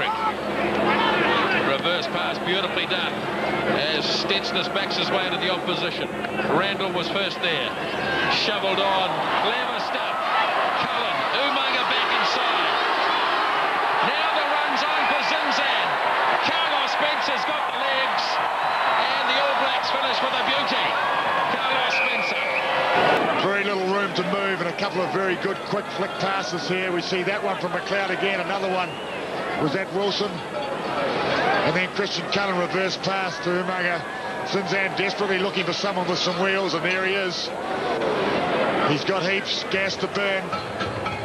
Patrick. Reverse pass, beautifully done. As Stetsness backs his way into the opposition. Randell was first there. Shoveled on. Clever stuff. Cullen. Umaga back inside. Now the run's on for Zinzan. Carlos Spencer's got the legs. And the All Blacks finish with a beauty. Carlos Spencer. Very little room to move and a couple of very good quick flick passes here. We see that one from McLeod again. Another one was that Wilson. And then Christian Cullen reverse pass to Umaga. Zinzan desperately looking for someone with some wheels, and there he is. He's got heaps gas to burn.